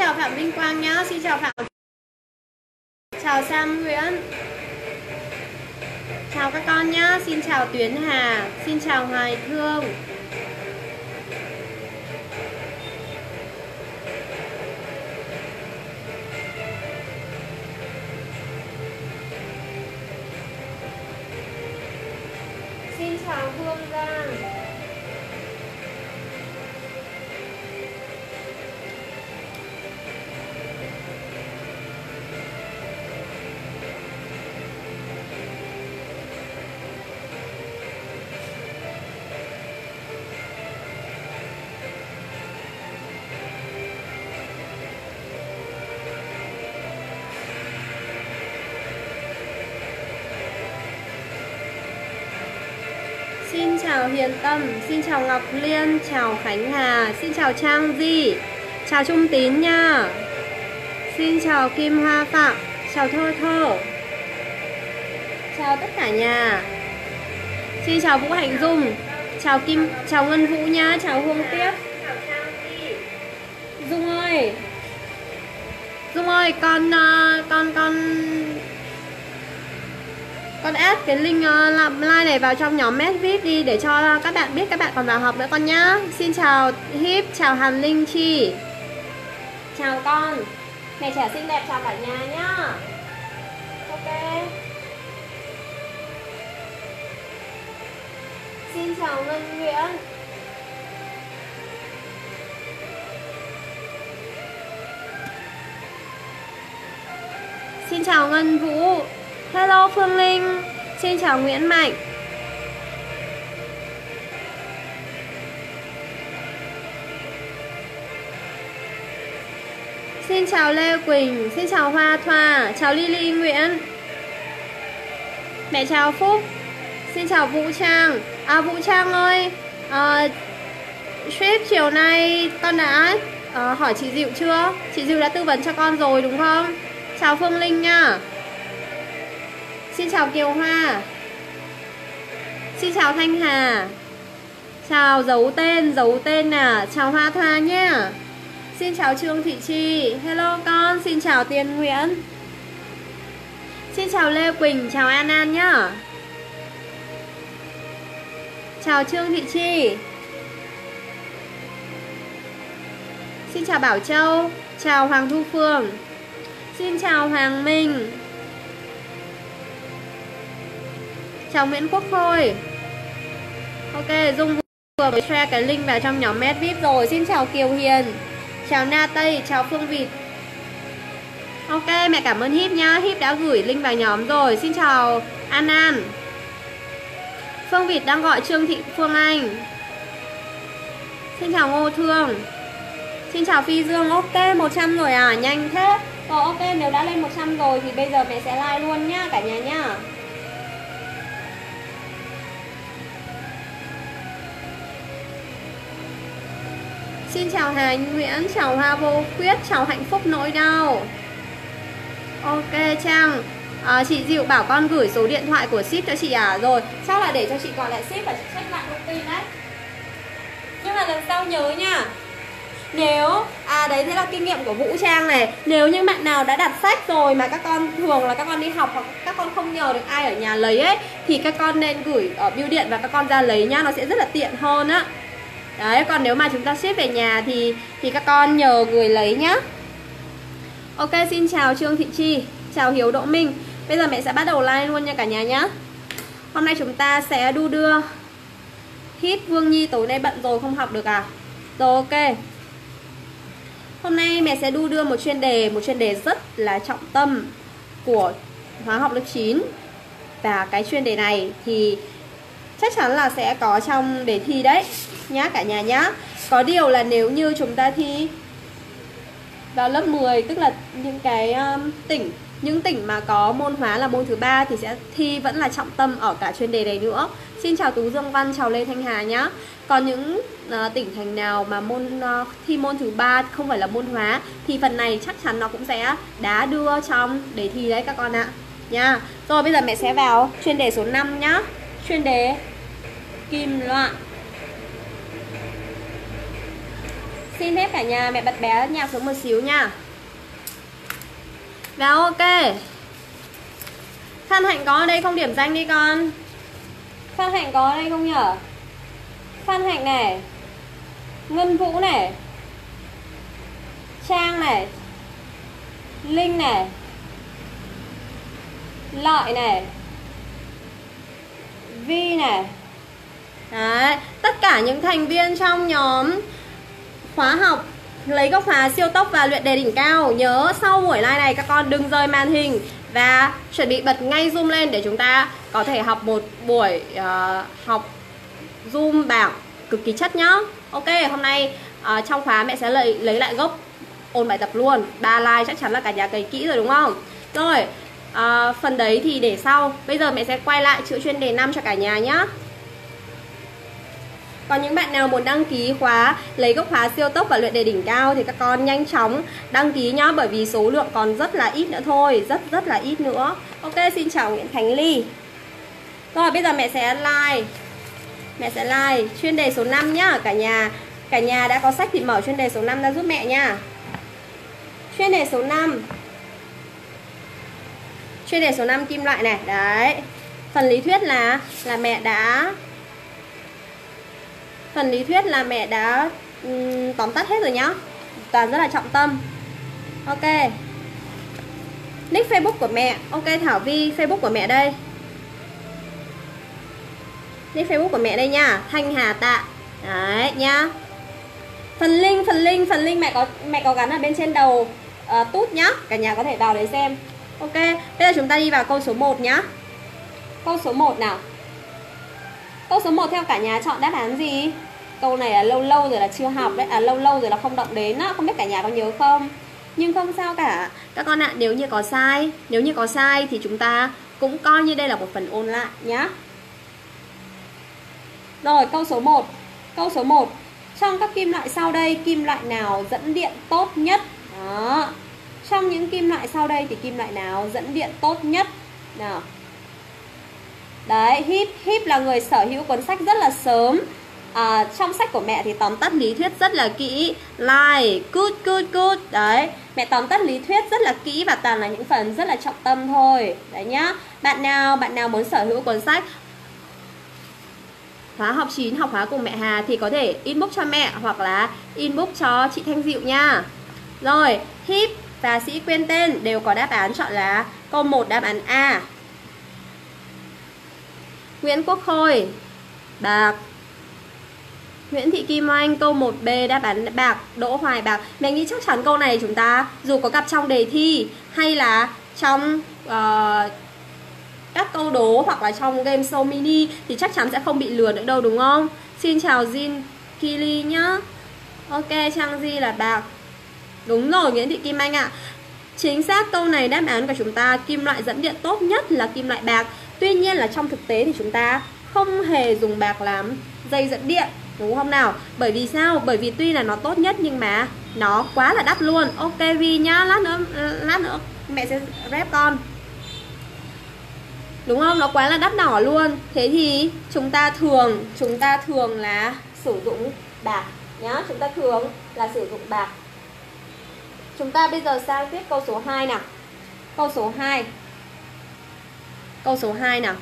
Xin chào Phạm Vinh Quang nhá. Xin chào Phạm. Chào Sam Nguyễn. Chào các con nhá. Xin chào Tuyến Hà. Xin chào Hoài Thương. Chào Hiền Tâm, xin chào Ngọc Liên, chào Khánh Hà, xin chào Trang Di, chào Trung Tín nha. Xin chào Kim Hoa Phạm, chào Thơ Thơ. Chào tất cả nhà. Xin chào Vũ Hạnh Dung, chào Kim, chào Ngân Vũ nha, chào Hương Tiếp. Dung ơi. Dung ơi, con ờ, con con con add cái link ờ, uh, làm like này vào trong nhóm Medvip đi để cho các bạn biết các bạn còn vào học nữa con nhá. Xin chào Hip, chào Hàn Linh Chi. Chào con. Mẹ trẻ xinh đẹp chào cả nhà nhá. Ok. Xin chào Ngân Nguyễn. Xin chào Ngân Vũ Hello Phương Linh. Xin chào Nguyễn Mạnh. Xin chào Lê Quỳnh. Xin chào Hoa Thoa. Chào Lily Nguyễn. Mẹ chào Phúc. Xin chào Vũ Trang. À Vũ Trang ơi à, Trip chiều nay con đã à, hỏi chị Diệu chưa? Chị Diệu đã tư vấn cho con rồi đúng không? Chào Phương Linh nha. Xin chào Kiều Hoa. Xin chào Thanh Hà. Chào giấu tên, giấu tên nè Chào Hoa Thoa nhé Xin chào Trương Thị Chi. Hello con, xin chào Tiên Nguyễn. Xin chào Lê Quỳnh, chào An An nhá. Chào Trương Thị Chi. Xin chào Bảo Châu. Chào Hoàng Thu Phương. Xin chào Hoàng Minh. Chào Nguyễn Quốc Khôi. Ok, Dung vừa mới share cái link vào trong nhóm Medvip rồi. Xin chào Kiều Hiền. Chào Na Tây, chào Phương Vịt. Ok, mẹ cảm ơn Hip nhá. Hip đã gửi link vào nhóm rồi. Xin chào An An. Phương Vịt đang gọi Trương Thị Phương Anh. Xin chào Ngô Thương. Xin chào Phi Dương. Ok, 100 rồi à, nhanh thế. Rồi ok, nếu đã lên 100 rồi thì bây giờ mẹ sẽ like luôn nhá cả nhà nhá. Xin chào Hà Nguyễn, chào Hoa Vô Khuyết, chào Hạnh Phúc Nỗi Đau. Ok Trang. À, Chị Diệu bảo con gửi số điện thoại của ship cho chị à? Rồi, chắc là để cho chị gọi lại ship và chị check lại thông tin đấy. Nhưng mà lần sau nhớ nha. Nếu à đấy thế là kinh nghiệm của Vũ Trang này. Nếu những bạn nào đã đặt sách rồi mà các con thường là các con đi học hoặc các con không nhờ được ai ở nhà lấy ấy thì các con nên gửi ở bưu điện và các con ra lấy nhá nó sẽ rất là tiện hơn á đấy, còn nếu mà chúng ta ship về nhà thì thì các con nhờ người lấy nhá. Ok, xin chào trương thị chi, chào hiếu đỗ minh. Bây giờ mẹ sẽ bắt đầu like luôn nha cả nhà nhá. Hôm nay chúng ta sẽ đu đưa. Hít vương nhi, tối nay bận rồi không học được à? Rồi, ok. Hôm nay mẹ sẽ đu đưa một chuyên đề, một chuyên đề rất là trọng tâm của hóa học lớp 9 và cái chuyên đề này thì chắc chắn là sẽ có trong đề thi đấy. Nhá cả nhà nhá. Có điều là nếu như chúng ta thi vào lớp 10 tức là những cái um, tỉnh những tỉnh mà có môn hóa là môn thứ ba thì sẽ thi vẫn là trọng tâm ở cả chuyên đề này nữa. Xin chào tú dương văn chào lê thanh hà nhá. Còn những uh, tỉnh thành nào mà môn uh, thi môn thứ ba không phải là môn hóa thì phần này chắc chắn nó cũng sẽ đá đưa trong đề thi đấy các con ạ. Nha. Rồi bây giờ mẹ sẽ vào chuyên đề số 5 nhá chuyên đề kim loại Xin phép cả nhà, mẹ bật bé nhạc xuống một xíu nha. Và ok. Phan Hạnh có ở đây không? Điểm danh đi con. Phan Hạnh có ở đây không nhở Phan Hạnh này. Ngân Vũ này. Trang này. Linh này. Lợi này. Vi này. Đấy, tất cả những thành viên trong nhóm khóa học lấy góc phá siêu tốc và luyện đề đỉnh cao Nhớ sau buổi live này các con đừng rời màn hình Và chuẩn bị bật ngay Zoom lên để chúng ta có thể học một buổi uh, học Zoom bảng cực kỳ chất nhá. Ok, hôm nay uh, trong khóa mẹ sẽ lấy, lấy lại gốc ôn bài tập luôn. Ba like chắc chắn là cả nhà cấy kỹ rồi đúng không? Rồi à, phần đấy thì để sau bây giờ mẹ sẽ quay lại chữ chuyên đề 5 cho cả nhà nhé còn những bạn nào muốn đăng ký khóa lấy gốc khóa siêu tốc và luyện đề đỉnh cao thì các con nhanh chóng đăng ký nhá bởi vì số lượng còn rất là ít nữa thôi, rất rất là ít nữa. Ok, xin chào Nguyễn Khánh Ly. Rồi bây giờ mẹ sẽ like Mẹ sẽ like chuyên đề số 5 nhá cả nhà. Cả nhà đã có sách thì mở chuyên đề số 5 ra giúp mẹ nha. Chuyên đề số 5 Chuyên đề số 5 kim loại này. Đấy. Phần lý thuyết là là mẹ đã Phần lý thuyết là mẹ đã um, tóm tắt hết rồi nhá. Toàn rất là trọng tâm. Ok. Nick Facebook của mẹ. Ok Thảo Vi Facebook của mẹ đây. Nick Facebook của mẹ đây nha. Thanh Hà Tạ. Đấy nhá. Phần link, phần link, phần link mẹ có mẹ có gắn ở bên trên đầu uh, tút nhá. Cả nhà có thể vào đấy xem. Ok, bây giờ chúng ta đi vào câu số 1 nhá. Câu số 1 nào? Câu số 1 theo cả nhà chọn đáp án gì? Câu này là lâu lâu rồi là chưa học đấy À lâu lâu rồi là không động đến á Không biết cả nhà có nhớ không? Nhưng không sao cả. Các con ạ, à, nếu như có sai Nếu như có sai thì chúng ta cũng coi như đây là một phần ôn lại nhá. Rồi, câu số 1 Câu số 1 Trong các kim loại sau đây, kim loại nào dẫn điện tốt nhất? Đó trong những kim loại sau đây thì kim loại nào dẫn điện tốt nhất? Nào. Đấy, Hip, Hip là người sở hữu cuốn sách rất là sớm. À, Trong sách của mẹ thì tóm tắt lý thuyết rất là kỹ. Like, good, good, good. Đấy, mẹ tóm tắt lý thuyết rất là kỹ Và toàn là những phần rất là trọng tâm thôi. Đấy nhá. Bạn nào, bạn nào muốn sở hữu cuốn sách? Khóa học 9 học khóa cùng mẹ Hà Thì có thể inbox cho mẹ Hoặc là inbox cho chị Thanh Diệu nha. Rồi, Hip và sĩ quên tên đều có đáp án chọn là câu 1 đáp án A. Nguyễn Quốc Khôi Bạc Nguyễn Thị Kim Oanh câu 1B đáp án bạc Đỗ Hoài bạc Mình nghĩ chắc chắn câu này chúng ta dù có gặp trong đề thi hay là trong uh, các câu đố hoặc là trong game show mini thì chắc chắn sẽ không bị lừa nữa đâu đúng không? Xin chào Jin Kili nhá. Ok, Trang Di là bạc. Đúng rồi Nguyễn Thị Kim Anh ạ à. Chính xác câu này đáp án của chúng ta Kim loại dẫn điện tốt nhất là kim loại bạc Tuy nhiên là trong thực tế thì chúng ta không hề dùng bạc làm dây dẫn điện Đúng không nào? Bởi vì sao? Bởi vì tuy là nó tốt nhất nhưng mà nó quá là đắt luôn Ok Vi nhá, lát nữa lát nữa mẹ sẽ rep con Đúng không? Nó quá là đắt đỏ luôn Thế thì chúng ta thường Chúng ta thường là sử dụng bạc nhá Chúng ta thường là sử dụng bạc Chúng ta bây giờ sang tiếp câu số 2 nào? Câu số 2 Câu số 2 nào?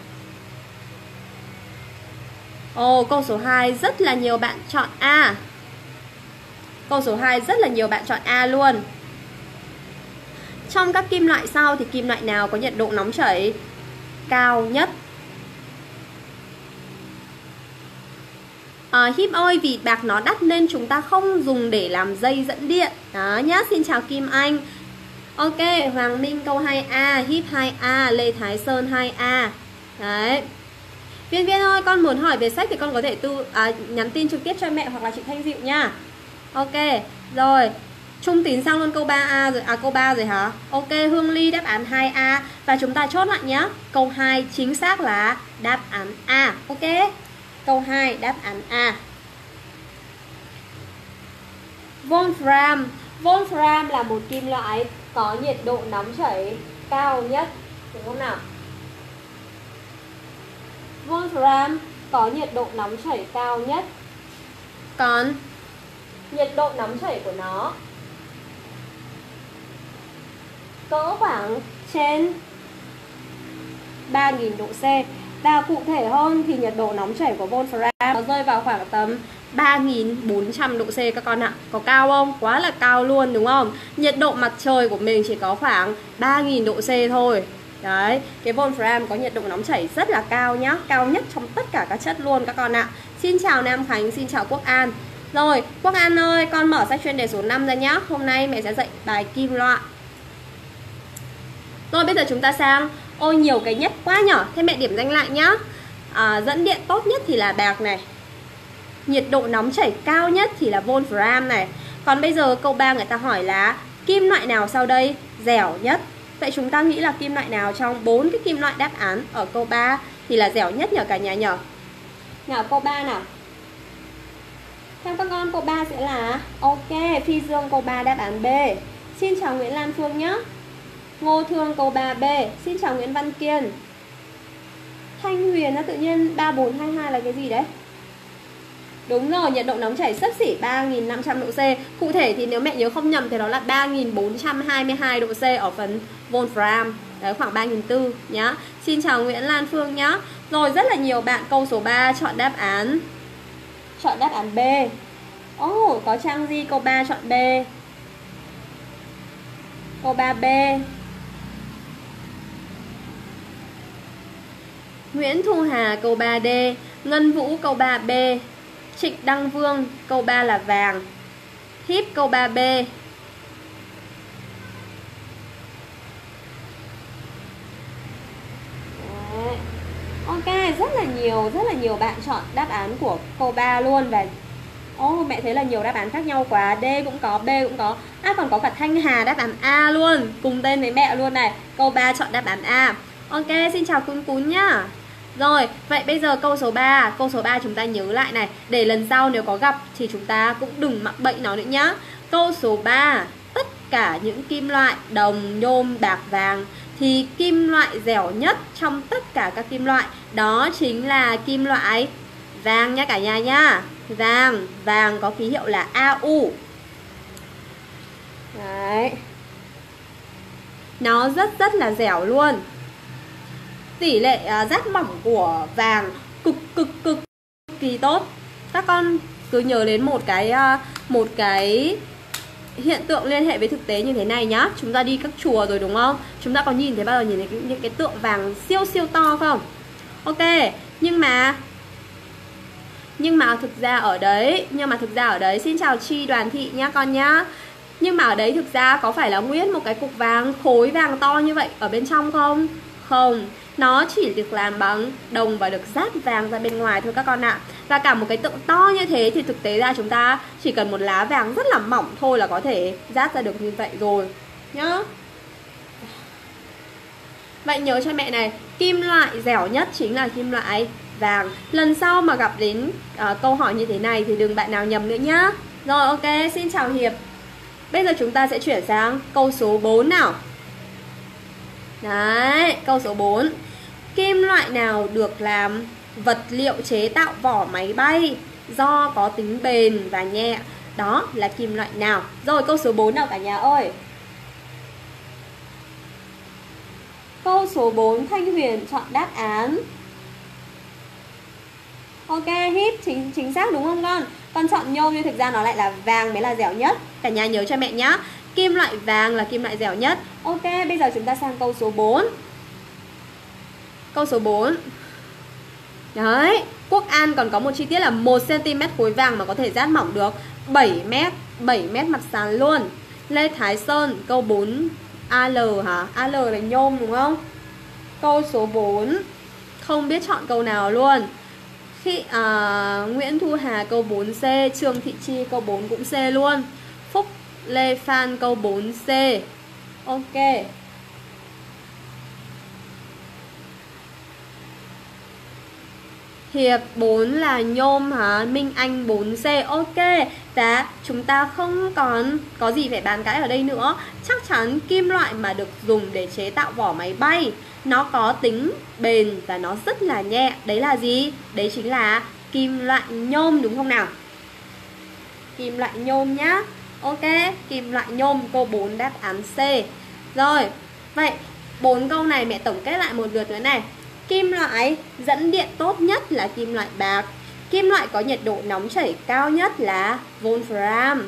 Ồ, câu số 2 rất là nhiều bạn chọn A. Câu số 2 rất là nhiều bạn chọn A luôn. Trong các kim loại sau thì kim loại nào có nhiệt độ nóng chảy cao nhất? À, Hip ơi vì bạc nó đắt nên chúng ta không dùng để làm dây dẫn điện. Đó nhá, xin chào Kim Anh. Ok, Hoàng Minh câu 2A, Hip 2A, Lê Thái Sơn 2A Đấy. Viên Viên ơi, con muốn hỏi về sách thì con có thể tư à, nhắn tin trực tiếp cho mẹ hoặc là chị Thanh Diệu nha. Ok, rồi. Trung tín sang luôn câu 3A rồi, à câu 3 rồi hả? Ok, Hương Ly đáp án 2A Và chúng ta chốt lại nhé Câu 2 chính xác là đáp án A. Ok? Câu 2 đáp án A. Wolfram Wolfram là một kim loại có nhiệt độ nóng chảy cao nhất Đúng không nào? Wolfram có nhiệt độ nóng chảy cao nhất Còn nhiệt độ nóng chảy của nó cỡ khoảng trên 3.000 độ C và cụ thể hơn thì nhiệt độ nóng chảy của Wolfram nó rơi vào khoảng tầm 3.400 độ C các con ạ. Có cao không? Quá là cao luôn đúng không? Nhiệt độ mặt trời của mình chỉ có khoảng 3.000 độ C thôi. Đấy, cái Wolfram có nhiệt độ nóng chảy rất là cao nhá. Cao nhất trong tất cả các chất luôn các con ạ. Xin chào Nam Khánh, xin chào Quốc An. Rồi, Quốc An ơi, con mở sách chuyên đề số 5 ra nhá. Hôm nay mẹ sẽ dạy bài kim loại Rồi, bây giờ chúng ta sang Ôi, nhiều cái nhất quá nhỏ, Thế mẹ điểm danh lại nhá à, Dẫn điện tốt nhất thì là bạc này Nhiệt độ nóng chảy cao nhất thì là Wolfram này Còn bây giờ câu 3 người ta hỏi là Kim loại nào sau đây dẻo nhất Vậy chúng ta nghĩ là kim loại nào trong bốn cái kim loại đáp án ở câu 3 thì là dẻo nhất nhờ cả nhà nhờ? Nào câu 3 nào. Theo các con câu 3 sẽ là Ok, phi dương câu 3 đáp án B. Xin chào Nguyễn Lan Phương nhé. Ngô Thương câu 3B. Xin chào Nguyễn Văn Kiên. Thanh Huyền nó tự nhiên 3422 là cái gì đấy? Đúng rồi, nhiệt độ nóng chảy sấp xỉ 3.500 độ C. Cụ thể thì nếu mẹ nhớ không nhầm thì đó là 3.422 độ C ở phần Wolfram. Đấy khoảng 3.400 nhá. Xin chào Nguyễn Lan Phương nhá. Rồi rất là nhiều bạn câu số 3 chọn đáp án. Chọn đáp án B. Ồ, oh, có Trang gì câu 3 chọn B. Câu 3B Nguyễn Thu Hà câu 3D Ngân Vũ câu 3B Trịnh Đăng Vương câu 3 là vàng. Hiếp câu 3B Đấy. Ok, rất là nhiều, rất là nhiều bạn chọn đáp án của câu 3 luôn Và ô oh, mẹ thấy là nhiều đáp án khác nhau quá. D cũng có, B cũng có. À còn có cả Thanh Hà đáp án A luôn Cùng tên với mẹ luôn này. Câu 3 chọn đáp án A. Ok, xin chào Cún Cún nhá rồi, vậy bây giờ câu số 3 Câu số 3 chúng ta nhớ lại này. Để lần sau nếu có gặp thì chúng ta cũng đừng mắc bệnh nó nữa nhá. Câu số 3 Tất cả những kim loại đồng, nhôm, bạc, vàng Thì kim loại dẻo nhất trong tất cả các kim loại Đó chính là kim loại vàng nha cả nhà nha Vàng, vàng có ký hiệu là AU Đấy. Nó rất rất là dẻo luôn tỷ lệ à, rát mỏng của vàng cực cực cực kỳ tốt. Các con cứ nhớ đến một cái à, một cái hiện tượng liên hệ với thực tế như thế này nhá. Chúng ta đi các chùa rồi đúng không? Chúng ta có nhìn thấy bao giờ nhìn thấy những, những cái tượng vàng siêu siêu to không? Ok nhưng mà nhưng mà thực ra ở đấy nhưng mà thực ra ở đấy xin chào chi đoàn thị nhá con nhá. Nhưng mà ở đấy thực ra có phải là nguyên một cái cục vàng khối vàng to như vậy ở bên trong không? Không nó chỉ được làm bằng đồng và được rát vàng ra bên ngoài thôi các con ạ. Và cả một cái tượng to như thế thì thực tế ra chúng ta chỉ cần một lá vàng rất là mỏng thôi là có thể rát ra được như vậy rồi nhá. Vậy nhớ cho mẹ này, kim loại dẻo nhất chính là kim loại vàng. Lần sau mà gặp đến uh, câu hỏi như thế này thì đừng bạn nào nhầm nữa nhá. Rồi ok, xin chào Hiệp. Bây giờ chúng ta sẽ chuyển sang câu số 4 nào. Đấy, câu số 4 Kim loại nào được làm vật liệu chế tạo vỏ máy bay do có tính bền và nhẹ? Đó là kim loại nào? Rồi câu số 4 nào cả nhà ơi? Câu số 4 Thanh Huyền chọn đáp án Ok, hit chính chính xác đúng không con? Con chọn nhôm nhưng thực ra nó lại là vàng mới là dẻo nhất. Cả nhà nhớ cho mẹ nhá. Kim loại vàng là kim loại dẻo nhất. Ok, bây giờ chúng ta sang câu số 4. Câu số 4 Đấy Quốc An còn có một chi tiết là 1cm khối vàng mà có thể rát mỏng được. 7m 7m mặt sàn luôn. Lê Thái Sơn câu 4 AL hả? AL là nhôm đúng không? Câu số 4 Không biết chọn câu nào luôn. Khi à, Nguyễn Thu Hà câu 4C Trương Thị Chi câu 4 cũng C luôn. Phúc Lê Phan câu 4C Ok. Hiệp 4 là nhôm hả? Minh Anh 4C Ok Và chúng ta không còn có gì phải bàn cãi ở đây nữa Chắc chắn kim loại mà được dùng để chế tạo vỏ máy bay Nó có tính bền và nó rất là nhẹ Đấy là gì? Đấy chính là kim loại nhôm đúng không nào? kim loại nhôm nhá Ok, kim loại nhôm câu 4 đáp án C Rồi, vậy bốn câu này mẹ tổng kết lại một lượt nữa này Kim loại dẫn điện tốt nhất là kim loại bạc. Kim loại có nhiệt độ nóng chảy cao nhất là Wolfram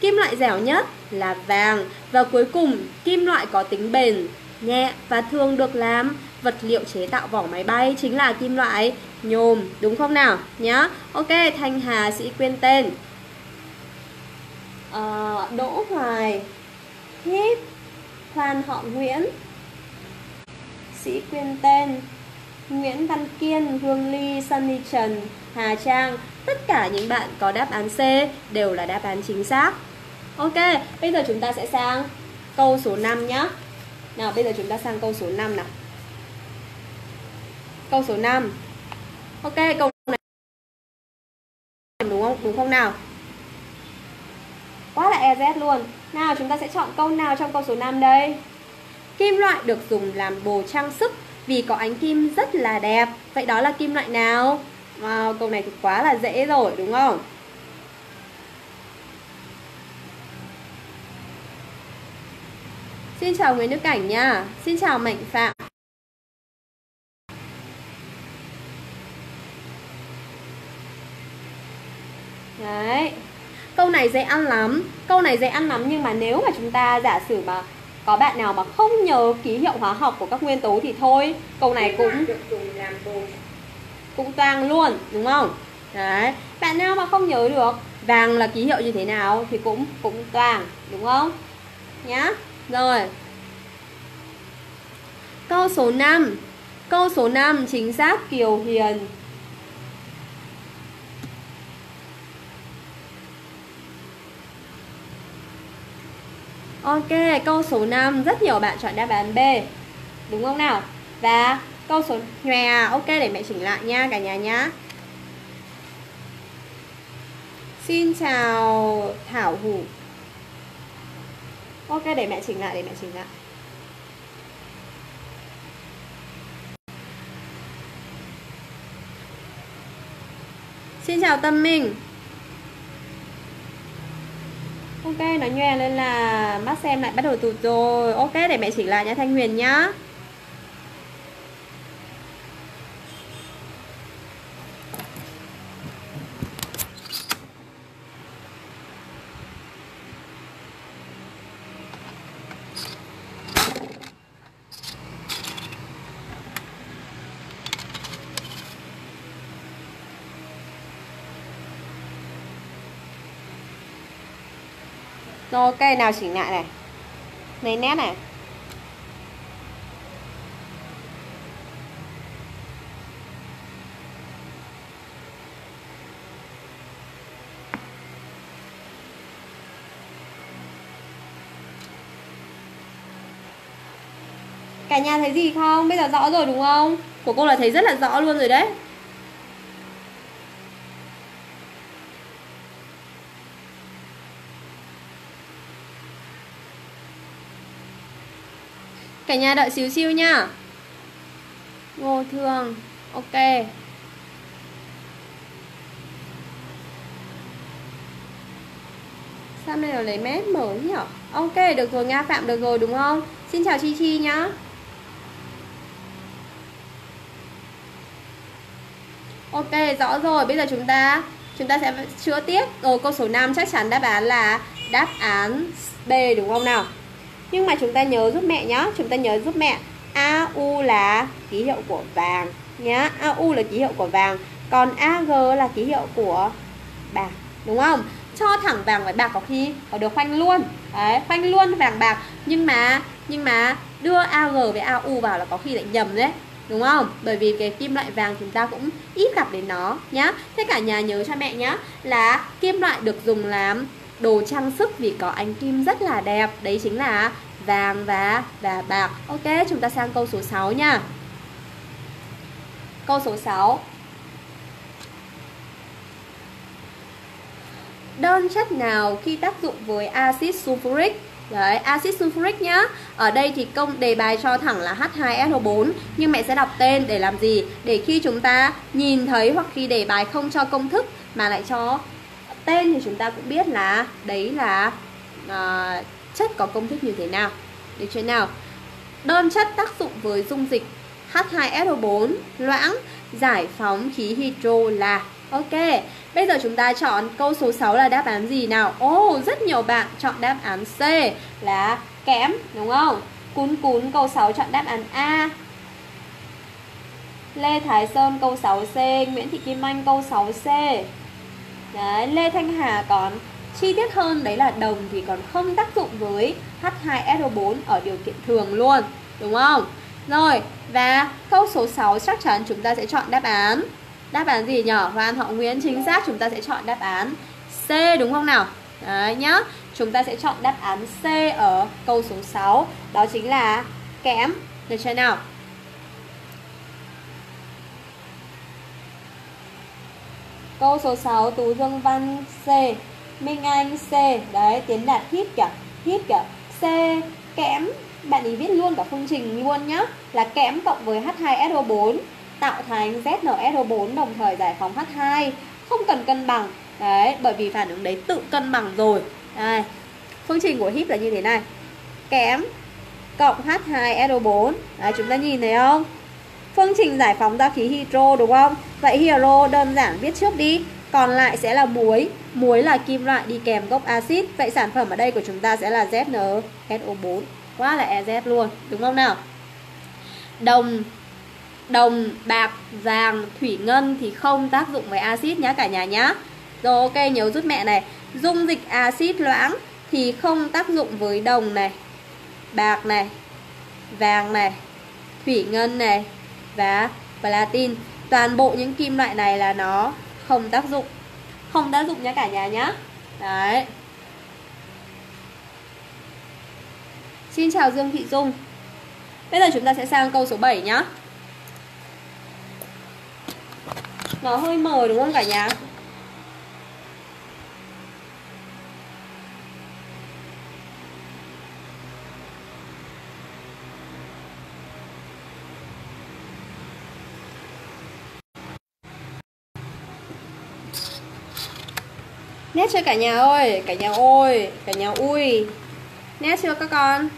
Kim loại dẻo nhất là vàng. Và cuối cùng, kim loại có tính bền, nhẹ và thường được làm vật liệu chế tạo vỏ máy bay chính là kim loại nhôm đúng không nào? Nhá. Ok thanh hà sĩ quyên tên. À, đỗ hoài hiếp phan họ nguyễn. Sĩ quyên tên. Nguyễn Văn Kiên, Hương Ly, Sunny Trần, Hà Trang Tất cả những bạn có đáp án C đều là đáp án chính xác. Ok, bây giờ chúng ta sẽ sang câu số 5 nhé Nào, bây giờ chúng ta sang câu số 5 nào. Câu số 5 Ok, câu này. Đúng không? Đúng không nào? Quá là EZ luôn. Nào, chúng ta sẽ chọn câu nào trong câu số 5 đây? Kim loại được dùng làm đồ trang sức vì có ánh kim rất là đẹp. Vậy đó là kim loại nào? Wow, câu này thì quá là dễ rồi đúng không? Xin chào Nguyễn Đức Cảnh nha. Xin chào Mạnh Phạm. Đấy. Câu này dễ ăn lắm. Câu này dễ ăn lắm nhưng mà nếu mà chúng ta giả sử mà có bạn nào mà không nhớ ký hiệu hóa học của các nguyên tố thì thôi. Câu này cũng cũng toang luôn, đúng không? Đấy. Bạn nào mà không nhớ được vàng là ký hiệu như thế nào thì cũng cũng toang đúng không? Nhá. Rồi. Câu số 5 câu số 5 chính xác, Kiều Hiền. Ok, câu số 5 rất nhiều bạn chọn đáp án B. Đúng không nào? Và câu số nhòe, ok để mẹ chỉnh lại nha cả nhà nhá. Xin chào Thảo Hủ. Ok để mẹ chỉnh lại để mẹ chỉnh lại. Xin chào Tâm Minh. Ok, nó nhòe lên là mắt xem lại bắt đầu tụt rồi. Ok, để mẹ chỉnh lại nha Thanh Huyền nhá. Rồi, ok, nào chỉnh lại này Lấy nét này Cả nhà thấy gì không? Bây giờ rõ rồi đúng không? Của cô là thấy rất là rõ luôn rồi đấy Cả nhà đợi xíu xíu nha Ngô Thương, Ok. Sao này là lấy mét mở nhỉ? Ok, được rồi, Nga Phạm được rồi, đúng không? Xin chào Chi Chi nhá. Ok, rõ rồi, bây giờ chúng ta Chúng ta sẽ chữa tiếp. Rồi câu số 5 chắc chắn đáp án là Đáp án B, đúng không nào? Nhưng mà chúng ta nhớ giúp mẹ nhá. Chúng ta nhớ giúp mẹ. AU là ký hiệu của vàng nhá. AU là ký hiệu của vàng. Còn AG là ký hiệu của bạc, đúng không? Cho thẳng vàng với bạc có khi có được khoanh luôn. Đấy, khoanh luôn vàng bạc. Nhưng mà nhưng mà đưa AG với AU vào là có khi lại nhầm đấy, đúng không? Bởi vì cái kim loại vàng chúng ta cũng ít gặp đến nó nhá. Thế cả nhà nhớ cho mẹ nhá là kim loại được dùng làm đồ trang sức vì có ánh kim rất là đẹp. Đấy chính là vàng và và bạc. Ok chúng ta sang câu số 6 nha. Câu số 6 đơn chất nào khi tác dụng với axit sulfuric? Đấy, axit sulfuric nhá. Ở đây thì công đề bài cho thẳng là H2SO4 nhưng mẹ sẽ đọc tên để làm gì? Để khi chúng ta nhìn thấy hoặc khi đề bài không cho công thức mà lại cho tên thì chúng ta cũng biết là đấy là uh, chất có công thức như thế nào. Được chưa nào? Đơn chất tác dụng với dung dịch H2SO4 loãng giải phóng khí hydro là Ok, bây giờ chúng ta chọn câu số 6 là đáp án gì nào? Ồ, oh, rất nhiều bạn chọn đáp án C là kẽm, đúng không? Cún cún câu 6 chọn đáp án A. Lê Thái Sơn câu 6C, Nguyễn Thị Kim Anh câu 6C Đấy, Lê Thanh Hà còn chi tiết hơn đấy là đồng thì còn không tác dụng với H2SO4 ở điều kiện thường luôn, đúng không? Rồi, và câu số 6 chắc chắn chúng ta sẽ chọn đáp án Đáp án gì nhỉ? Hoàn họ Nguyễn chính xác chúng ta sẽ chọn đáp án C đúng không nào? Đấy nhá Chúng ta sẽ chọn đáp án C ở câu số 6 Đó chính là kẽm Được chưa nào? Câu số 6 Tú Dương Văn C. Minh Anh C. Đấy, Tiến Đạt hít kìa Hít kìa. C, Kẽm. Bạn ý viết luôn cả phương trình luôn nhá. Là kẽm cộng với H2SO4 Tạo thành ZnSO4 đồng thời giải phóng H2 Không cần cân bằng. Đấy, Bởi vì phản ứng đấy tự cân bằng rồi. Đây, Phương trình của hít là như thế này. Kẽm cộng H2SO4 Đấy, chúng ta nhìn thấy không? Phương trình giải phóng ra khí hydro đúng không? Vậy hydro đơn giản viết trước đi. Còn lại sẽ là muối. Muối là kim loại đi kèm gốc axit. Vậy sản phẩm ở đây của chúng ta sẽ là ZnSO4 Quá là EZ luôn Đúng không nào? Đồng Đồng, bạc, vàng, thủy ngân thì không tác dụng với axit nhá cả nhà nhá. Rồi ok nhớ giúp mẹ này. Dung dịch axit loãng thì không tác dụng với đồng này Bạc này Vàng này Thủy ngân này và platin. Toàn bộ những kim loại này là nó không tác dụng. Không tác dụng nhá cả nhà nhá. Đấy. Xin chào Dương Thị Dung. Bây giờ chúng ta sẽ sang câu số 7 nhá. Nó hơi mờ đúng không cả nhà? Nét chưa cả nhà ơi, Cả nhà ơi Cả nhà ui. Nét chưa các con?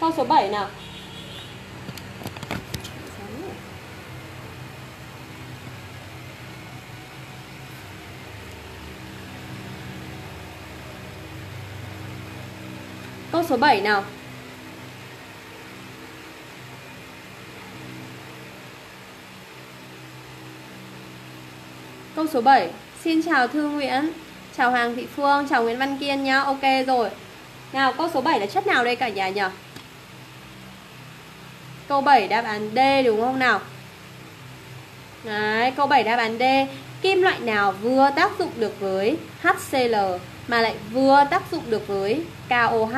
Câu số 7 nào? Câu số 7 nào? Câu số 7 Xin chào Thư Nguyễn. Chào Hoàng Thị Phương Chào Nguyễn Văn Kiên nhá. Ok rồi. Nào câu số 7 là chất nào đây cả nhà nhỉ? Câu 7 đáp án D đúng không nào? Đấy, câu 7 đáp án D. Kim loại nào vừa tác dụng được với HCl mà lại vừa tác dụng được với KOH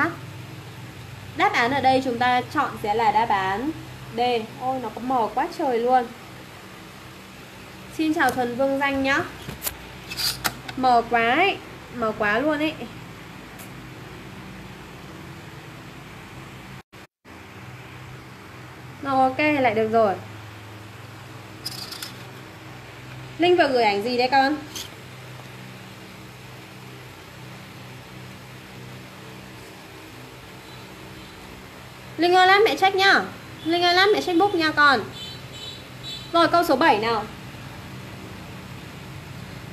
Đáp án ở đây chúng ta chọn sẽ là đáp án D. Ôi nó có mờ quá trời luôn. Xin chào Thuần Vương Danh nhá. Mờ quá ấy, Mờ quá luôn ấy. Rồi ok, lại được rồi. Linh vừa gửi ảnh gì đấy con? Linh ơi, lát mẹ check nhá. Linh ơi, lát mẹ check book nha con. Rồi, câu số 7 nào?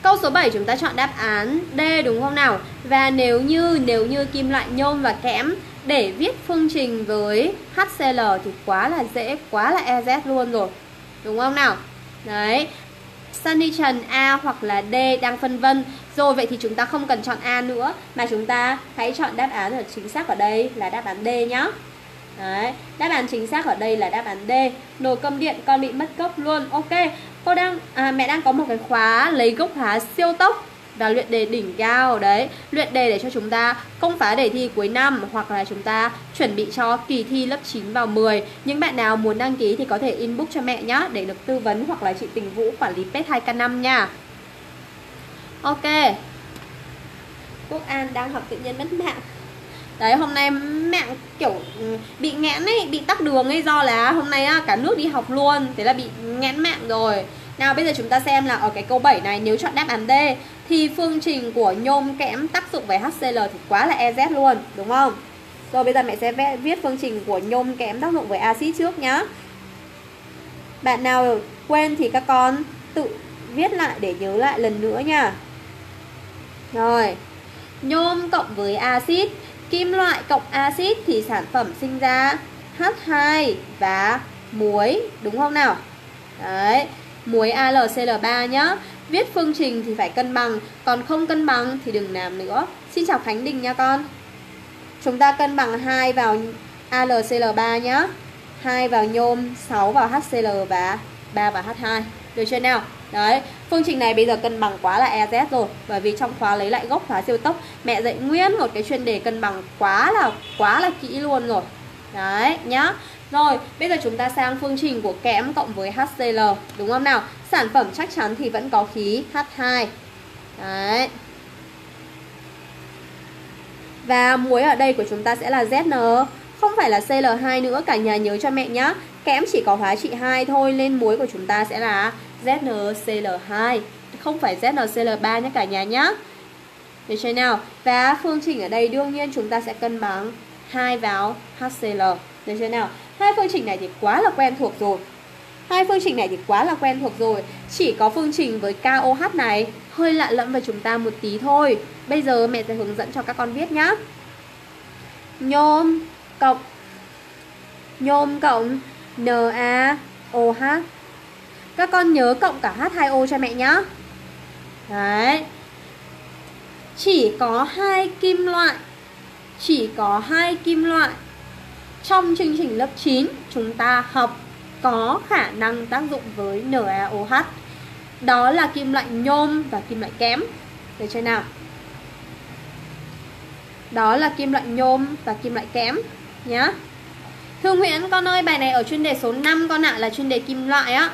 Câu số 7 chúng ta chọn đáp án D đúng không nào? Và nếu như nếu như kim loại nhôm và kẽm để viết phương trình với HCl thì quá là dễ, quá là EZ luôn rồi. Đúng không nào? Đấy. Sunny Trần A hoặc là D đang phân vân. Rồi vậy thì chúng ta không cần chọn A nữa mà chúng ta hãy chọn đáp án ở chính xác ở đây là đáp án D nhá. Đấy, đáp án chính xác ở đây là đáp án D. Nồi cơm điện con bị mất gốc luôn. Ok, cô đang à, mẹ đang có một cái khóa lấy gốc hóa siêu tốc và luyện đề đỉnh cao. Đấy luyện đề để cho chúng ta không phá đề thi cuối năm hoặc là chúng ta chuẩn bị cho kỳ thi lớp 9 vào 10 những bạn nào muốn đăng ký thì có thể inbox cho mẹ nhá để được tư vấn hoặc là chị Tình Vũ quản lý PET 2K5 nha. Ok. Quốc An đang học tự nhiên mất mạng. Đấy hôm nay mẹ kiểu ừ, bị nghẽn ấy, bị tắc đường ấy do là hôm nay cả nước đi học luôn Thế là bị nghẽn mạng rồi. Nào bây giờ chúng ta xem là ở cái câu 7 này nếu chọn đáp án D Thì phương trình của nhôm kẽm tác dụng với HCl thì quá là EZ luôn đúng không? Rồi bây giờ mẹ sẽ viết phương trình của nhôm kẽm tác dụng với axit trước nhá. Bạn nào quên thì các con tự viết lại để nhớ lại lần nữa nha. Rồi Nhôm cộng với axit Kim loại cộng axit thì sản phẩm sinh ra H2 và muối Đúng không nào? Đấy Muối AlCl3 nhá. Viết phương trình thì phải cân bằng Còn không cân bằng thì đừng làm nữa. Xin chào Khánh Đình nha con. Chúng ta cân bằng 2 vào AlCl3 nhá. 2 vào nhôm, 6 vào HCl và 3 vào H2 Được chưa nào? Đấy, phương trình này bây giờ cân bằng quá là EZ rồi. Bởi vì trong khóa lấy lại gốc khóa siêu tốc Mẹ dạy nguyên một cái chuyên đề cân bằng quá là quá là kỹ luôn rồi. Đấy, nhá. Rồi, bây giờ chúng ta sang phương trình của kẽm cộng với HCl Đúng không nào? Sản phẩm chắc chắn thì vẫn có khí H2 Đấy. Và muối ở đây của chúng ta sẽ là ZN Không phải là Cl2 nữa, cả nhà nhớ cho mẹ nhá. Kẽm chỉ có hóa trị 2 thôi Nên muối của chúng ta sẽ là ZnCl2 Không phải ZnCl3 nhé cả nhà nhé Được chưa nào? Và phương trình ở đây đương nhiên chúng ta sẽ cân bằng hai vào HCl Được chưa nào? Hai phương trình này thì quá là quen thuộc rồi. Hai phương trình này thì quá là quen thuộc rồi. Chỉ có phương trình với KOH này Hơi lạ lẫm với chúng ta một tí thôi. Bây giờ mẹ sẽ hướng dẫn cho các con viết nhá. Nhôm cộng Nhôm cộng NaOH các con nhớ cộng cả H2O cho mẹ nhá. Đấy. Chỉ có hai kim loại. Chỉ có hai kim loại. Trong chương trình lớp 9 Chúng ta học Có khả năng tác dụng với NaOH Đó là kim loại nhôm và kim loại kém. Được chưa nào? Đó là kim loại nhôm và kim loại kém Nhá. Thương Nguyễn con ơi, bài này ở chuyên đề số 5 con ạ, là chuyên đề kim loại á.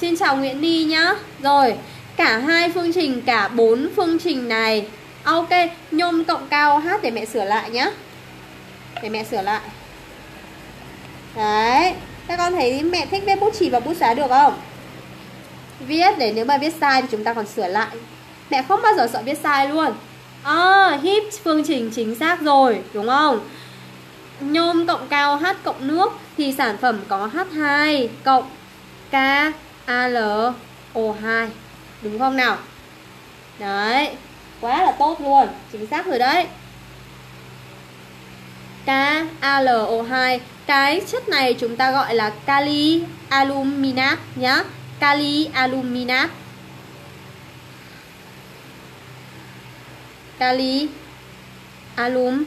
Xin chào Nguyễn ni nhá. Rồi, cả hai phương trình, cả bốn phương trình này. À, ok, nhôm cộng cao H để mẹ sửa lại nhá. Để mẹ sửa lại. Đấy Các con thấy mẹ thích viết bút chỉ và bút xá được không? Viết để nếu mà viết sai thì chúng ta còn sửa lại. Mẹ không bao giờ sợ viết sai luôn. À, hip phương trình chính xác rồi, đúng không? Nhôm cộng cao H cộng nước thì sản phẩm có H2 cộng K AlO2 Đúng không nào? Đấy, Quá là tốt luôn Chính xác rồi đấy KALO2 Cái chất này chúng ta gọi là kali aluminat nhá Kali aluminat Kali alum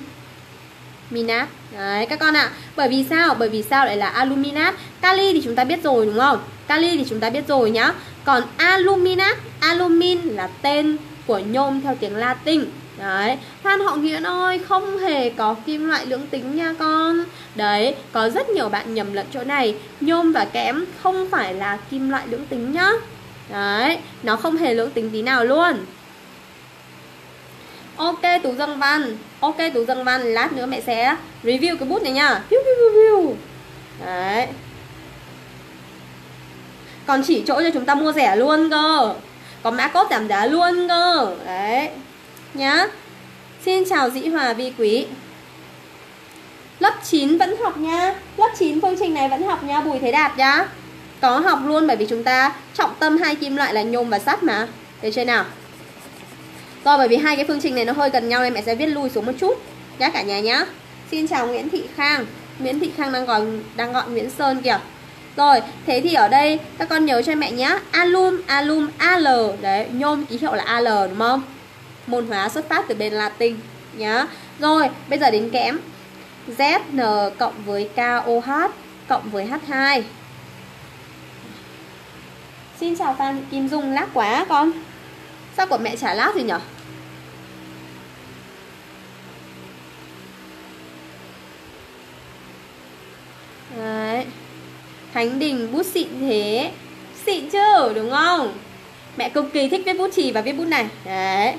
minat Đấy, các con ạ à. Bởi vì sao? Bởi vì sao lại là aluminat Kali thì chúng ta biết rồi, đúng không? Kali thì chúng ta biết rồi nhá. Còn aluminat Alumin là tên của nhôm theo tiếng Latin. Đấy, Phan Họ Nguyễn ơi, không hề có kim loại lưỡng tính nha con. Đấy, có rất nhiều bạn nhầm lẫn chỗ này. Nhôm và kẽm không phải là kim loại lưỡng tính nhá. Đấy, nó không hề lưỡng tính tí nào luôn. Ok Tú Dân Văn. Ok Tú Dân Văn Lát nữa mẹ sẽ review cái bút này nha. Đấy. Còn chỉ chỗ cho chúng ta mua rẻ luôn cơ. Có mã code giảm giá luôn cơ. Đấy. Nhá. Xin chào Dĩ Hòa Vi Quý. Lớp 9 vẫn học nha. Lớp 9 phương trình này vẫn học nha, Bùi Thế Đạt nhá. Có học luôn bởi vì chúng ta trọng tâm hai kim loại là nhôm và sắt mà. Để chơi nào? Rồi, bởi vì hai cái phương trình này nó hơi gần nhau nên mẹ sẽ viết lui xuống một chút. Nhá, cả nhà nhá. Xin chào Nguyễn Thị Khang. Nguyễn Thị Khang đang gọi đang gọi Nguyễn Sơn kìa. Rồi, thế thì ở đây các con nhớ cho mẹ nhá. Alum, alum, Al. Đấy, nhôm ký hiệu là Al đúng không? Môn hóa xuất phát từ bên Latin nhá. Rồi, bây giờ đến kẽm. ZN cộng với KOH cộng với H2. Xin chào Phan Kim Dung lát quá con. Sao của mẹ trả lát gì nhở? Đấy thánh Đình bút xịn thế. Xịn chứ đúng không? Mẹ cực kỳ thích viết bút chì và viết bút này. Đấy.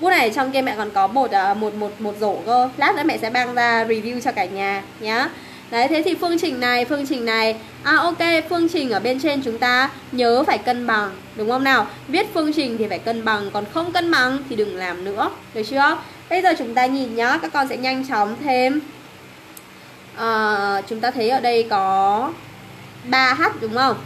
Bút này trong kia mẹ còn có một ờ, một một một rổ cơ. Lát nữa mẹ sẽ mang ra review cho cả nhà nhá. Đấy thế thì phương trình này, phương trình này. À ok, phương trình ở bên trên chúng ta nhớ phải cân bằng Đúng không nào? Viết phương trình thì phải cân bằng Còn không cân bằng thì đừng làm nữa Được chưa? Bây giờ chúng ta nhìn nhá Các con sẽ nhanh chóng thêm. À, Chúng ta thấy ở đây có 3H đúng không?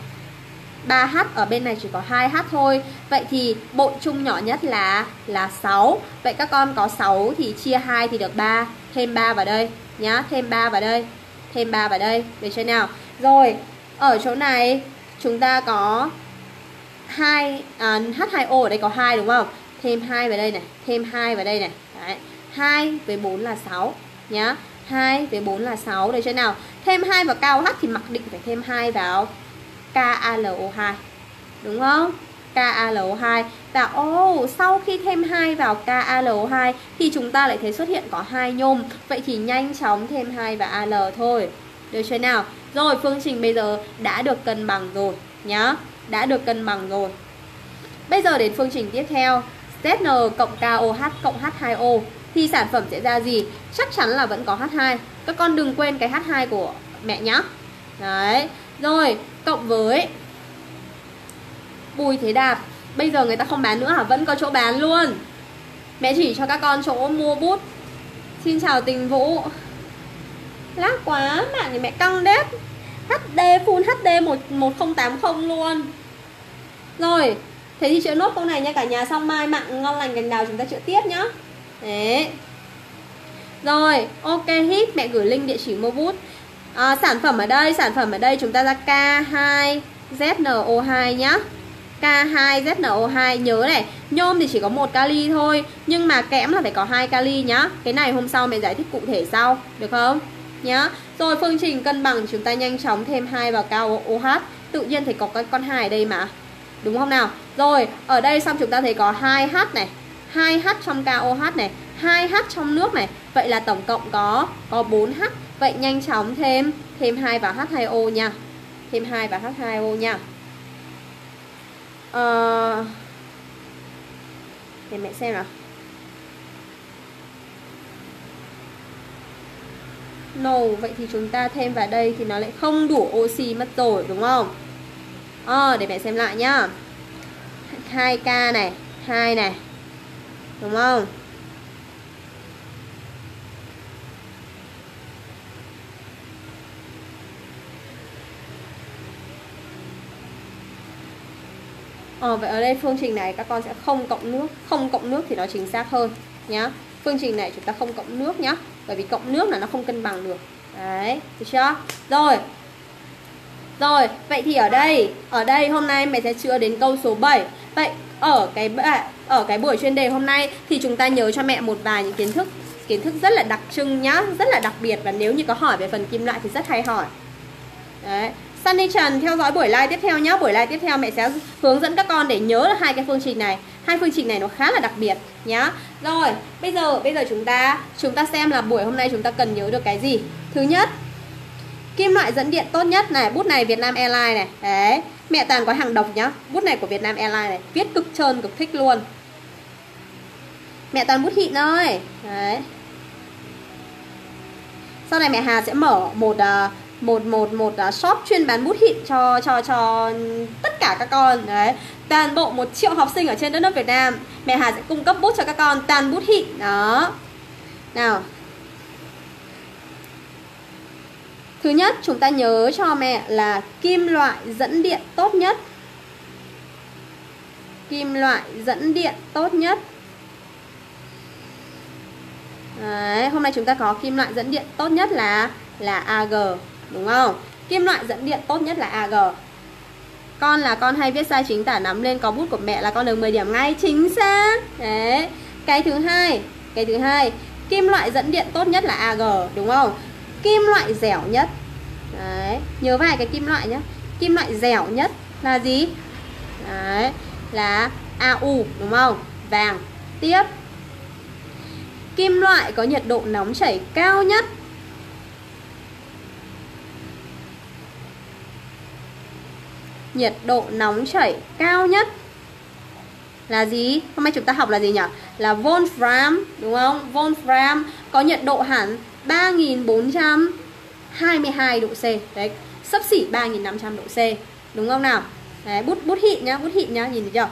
3H ở bên này chỉ có 2H thôi. Vậy thì bội chung nhỏ nhất là là 6 Vậy các con có 6 thì chia 2 thì được 3 Thêm 3 vào đây nhá. Thêm 3 vào đây. Thêm 3 vào đây. Được chưa nào? Rồi ở chỗ này chúng ta có 2 à, H2O ở đây có 2 đúng không? Thêm 2 vào đây này. Thêm 2 vào đây này. Đấy. 2 với 4 là 6 nhá. 2 với 4 là 6 Được chưa nào? Thêm 2 vào KOH thì mặc định phải thêm 2 vào KALO2 Đúng không? KALO2 Và oh, sau khi thêm 2 vào KALO2 thì chúng ta lại thấy xuất hiện có hai nhôm. Vậy thì nhanh chóng thêm 2 vào AL thôi. Được chưa nào? Rồi phương trình bây giờ đã được cân bằng rồi nhá. Đã được cân bằng rồi. Bây giờ đến phương trình tiếp theo, ZN cộng KOH cộng H2O thì sản phẩm sẽ ra gì? Chắc chắn là vẫn có H2. Các con đừng quên cái H2 của mẹ nhá. Đấy. Rồi, cộng với Bùi Thế Đạt Bây giờ người ta không bán nữa hả? Vẫn có chỗ bán luôn Mẹ chỉ cho các con chỗ mua bút Xin chào tình vũ Lát quá Mạng thì mẹ căng đét HD Full HD 1080 luôn Rồi Thế thì chữa nốt câu này nha cả nhà Xong mai mạng ngon lành gần đào chúng ta chữa tiếp nhá Đấy Rồi ok hit Mẹ gửi link địa chỉ mua bút à, Sản phẩm ở đây Sản phẩm ở đây chúng ta ra K2 ZNO2 nhá. K2ZNO2 nhớ này. Nhôm thì chỉ có một kali thôi nhưng mà kẽm là phải có hai kali nhá. Cái này hôm sau mẹ giải thích cụ thể sau được không? Nhá. Rồi phương trình cân bằng chúng ta nhanh chóng thêm hai vào cao OH tự nhiên thì có cái con hai ở đây mà. Đúng không nào? Rồi ở đây xong chúng ta thấy có 2H này. 2H trong KOH này 2H trong nước này. Vậy là tổng cộng có có 4H vậy nhanh chóng thêm thêm 2 vào H2O nha. Thêm 2 vào H2O nha. Uh, để mẹ xem nào. No, vậy thì chúng ta thêm vào đây thì nó lại không đủ oxy mất rồi đúng không? Ờ, để mẹ xem lại nhá. 2K này, 2 này. Đúng không? Ờ, vậy ở đây phương trình này các con sẽ không cộng nước. Không cộng nước thì nó chính xác hơn nhá. Phương trình này chúng ta không cộng nước nhá Bởi vì cộng nước là nó không cân bằng được. Đấy, được chưa? Rồi. Rồi, vậy thì ở đây Ở đây hôm nay mẹ sẽ chữa đến câu số 7 Vậy ở cái ở cái buổi chuyên đề hôm nay Thì chúng ta nhớ cho mẹ một vài những kiến thức Kiến thức rất là đặc trưng nhá, Rất là đặc biệt Và nếu như có hỏi về phần kim loại thì rất hay hỏi. Đấy. Sunny Trần theo dõi buổi live tiếp theo nhé Buổi live tiếp theo mẹ sẽ hướng dẫn các con để nhớ là hai cái phương trình này. Hai phương trình này nó khá là đặc biệt nhá. Rồi, bây giờ bây giờ chúng ta chúng ta xem là buổi hôm nay chúng ta cần nhớ được cái gì. Thứ nhất Kim loại dẫn điện tốt nhất này, Bút này Việt Nam Airlines này. Đấy, Mẹ toàn có hàng độc nhá. Bút này của Việt Nam Airlines này, Viết cực trơn, cực thích luôn. Mẹ toàn bút hịn thôi. Đấy. Sau này mẹ Hà sẽ mở một ờ, một một một ờ, shop chuyên bán bút hịn cho cho cho tất cả các con. Đấy, toàn bộ một triệu học sinh ở trên đất nước Việt Nam, mẹ Hà sẽ cung cấp bút cho các con, toàn bút hịn. Đó. Nào. Thứ nhất chúng ta nhớ cho mẹ là kim loại dẫn điện tốt nhất kim loại dẫn điện tốt nhất Đấy, hôm nay chúng ta có kim loại dẫn điện tốt nhất là là Ag đúng không? Kim loại dẫn điện tốt nhất là Ag. Con là con hay viết sai chính tả nắm lên có bút của mẹ là con được 10 điểm ngay chính xác. Đấy. Cái thứ hai, cái thứ hai, kim loại dẫn điện tốt nhất là Ag đúng không? Kim loại dẻo nhất. Đấy, nhớ vài cái kim loại nhé. Kim loại dẻo nhất là gì? Đấy, là AU đúng không? Vàng. Tiếp. Kim loại có nhiệt độ nóng chảy cao nhất nhiệt độ nóng chảy cao nhất là gì? Hôm nay chúng ta học là gì nhỉ? Là Wolfram, đúng không? Wolfram có nhiệt độ hẳn 3422 độ C. Đấy, sấp xỉ 3500 độ C. Đúng không nào? Đấy, bút bút hịn nhá, bút hịn nhá, nhìn thấy chưa?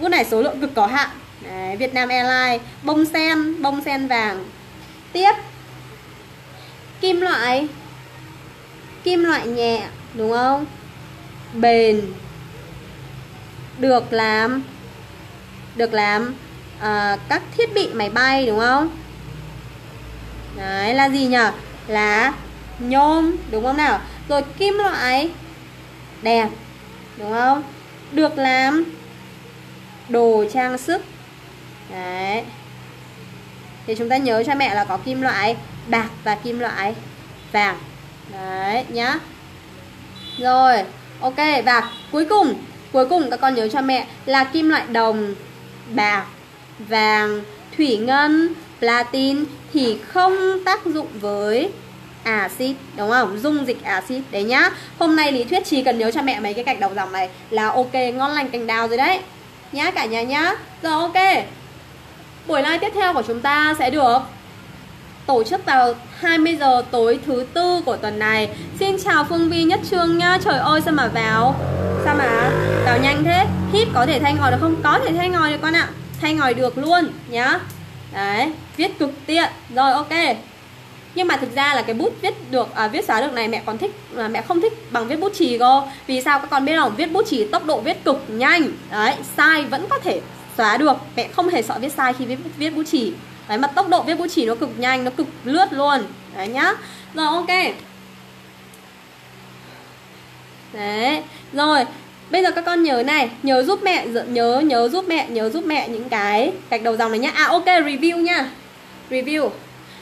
Bút này số lượng cực có hạn. Đấy, Vietnam Airlines, bông sen, bông sen vàng. Tiếp. Kim loại. Kim loại nhẹ, đúng không? Bền. Được làm được làm uh, các thiết bị máy bay đúng không? Đấy là gì nhỉ? Là nhôm đúng không nào? Rồi kim loại đẹp đúng không? Được làm đồ trang sức. Đấy. Thì chúng ta nhớ cho mẹ là có kim loại bạc và kim loại vàng. Đấy nhá. Rồi, ok và cuối cùng cuối cùng các con nhớ cho mẹ là kim loại đồng bạc, vàng, thủy ngân, platin thì không tác dụng với axit, đúng không? Dung dịch axit, đấy nhá. Hôm nay lý thuyết chỉ cần nhớ cho mẹ mấy cái cạnh đầu dòng này là ok, ngon lành cành đào rồi đấy. Nhá, cả nhà nhá. Rồi, ok. Buổi live tiếp theo của chúng ta sẽ được tổ chức vào 20 giờ tối thứ tư của tuần này. Xin chào Phương Vi, Nhất Trương nhá. Trời ơi, sao mà vào Sao mà vào nhanh thế Hít có thể thay ngòi được không? Có thể thay ngòi được con ạ Thay ngòi được luôn, nhá Đấy, viết cực tiện. Rồi ok. Nhưng mà thực ra là cái bút viết được à, viết xóa được này mẹ còn thích à, mẹ không thích bằng viết bút chì cơ. Vì sao các con biết không? Viết bút chì tốc độ viết cực nhanh. Đấy sai vẫn có thể xóa được. Mẹ không hề sợ viết sai khi viết viết bút chì. Đấy mà tốc độ viết bút chì nó cực nhanh nó cực lướt luôn. Đấy nhá. Rồi ok. Đấy. Rồi bây giờ các con nhớ này nhớ giúp mẹ nhớ nhớ giúp mẹ nhớ giúp mẹ những cái gạch đầu dòng này nhá. À ok review nhá review.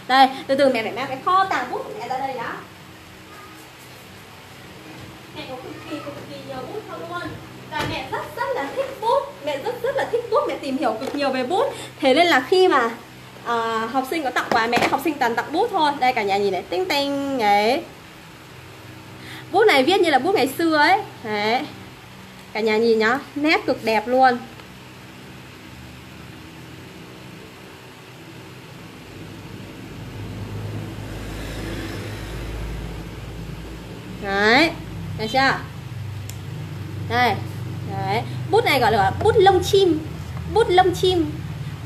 Đây từ từ mẹ phải mang cái kho tàng bút của mẹ ra đây đã mẹ có cực kỳ cực kỳ nhiều bút không luôn và mẹ rất rất là thích bút. Mẹ rất rất là thích bút. Mẹ tìm hiểu cực nhiều về bút. Thế nên là khi mà à, học sinh có tặng quà mẹ học sinh toàn tặng bút thôi. Đây cả nhà nhìn này. Tinh tinh ấy bút này viết như là bút ngày xưa ấy. Đấy cả nhà nhìn nhá, nét cực đẹp luôn. Đấy được chưa? Đây, đấy, bút này gọi là bút lông chim, bút lông chim,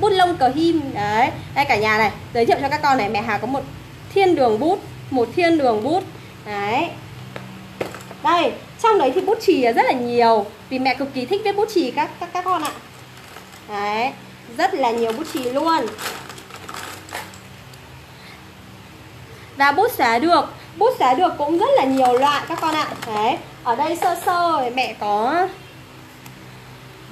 bút lông cờ him, đấy. Đây cả nhà này, giới thiệu cho các con này, mẹ Hà có một thiên đường bút, một thiên đường bút, đấy. Đây trong đấy thì bút chì rất là nhiều, vì mẹ cực kỳ thích viết bút chì các các các con ạ. Đấy, rất là nhiều bút chì luôn. Và bút xóa được, bút xóa được cũng rất là nhiều loại các con ạ. Đấy, ở đây sơ sơ mẹ có,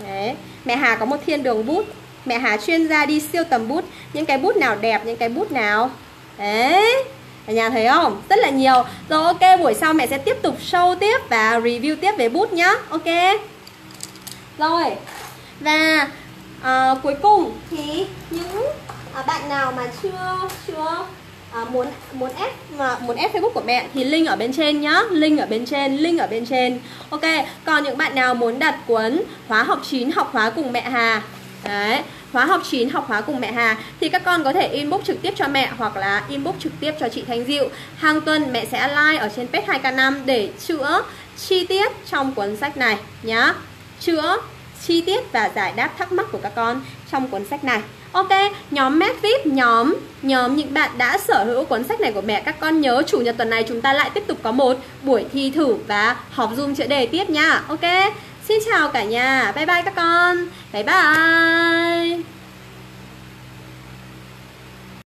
đấy, mẹ Hà có một thiên đường bút. Mẹ Hà chuyên gia đi siêu tầm bút, những cái bút nào đẹp, những cái bút nào. Đấy. Cả nhà thấy không? Rất là nhiều Rồi ok, buổi sau mẹ sẽ tiếp tục show tiếp và review tiếp về bút nhá Ok Rồi Và à, cuối cùng thì những à, bạn nào mà chưa chưa à, muốn muốn ép mà muốn ép Facebook của mẹ thì link ở bên trên nhá, link ở bên trên, link ở bên trên. Ok, còn những bạn nào muốn đặt cuốn hóa học 9 học hóa cùng mẹ Hà. Đấy, khóa học 9 học khóa cùng mẹ Hà thì các con có thể inbox trực tiếp cho mẹ hoặc là inbox trực tiếp cho chị Thanh Diệu. Hàng tuần mẹ sẽ like ở trên page 2K5 để chữa chi tiết trong cuốn sách này nhá. Chữa chi tiết và giải đáp thắc mắc của các con trong cuốn sách này. Ok, nhóm Med VIP, nhóm nhóm những bạn đã sở hữu cuốn sách này của mẹ các con nhớ chủ nhật tuần này chúng ta lại tiếp tục có một buổi thi thử và họp zoom chữa đề tiếp nha. Ok. Xin chào cả nhà. Bye bye các con. Bye bye.